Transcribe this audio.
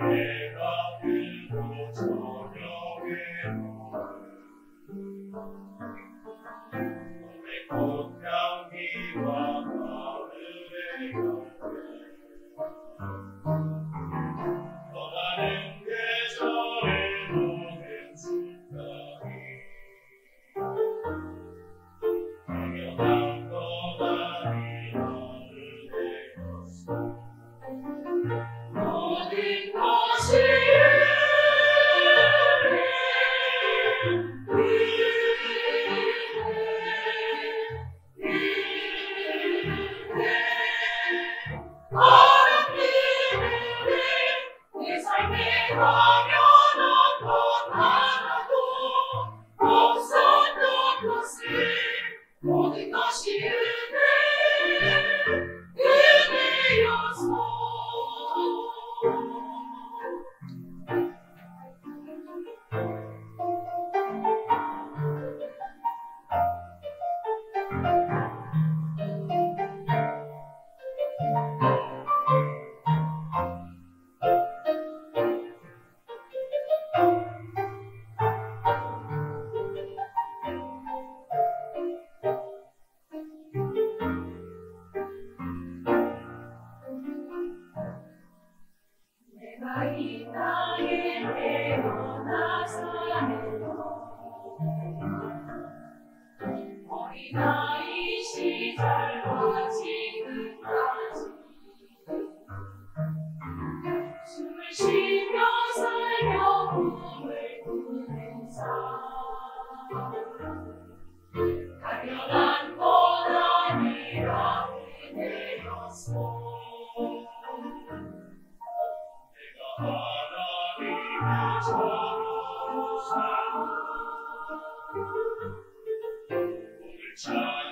Yeah. 태 Time.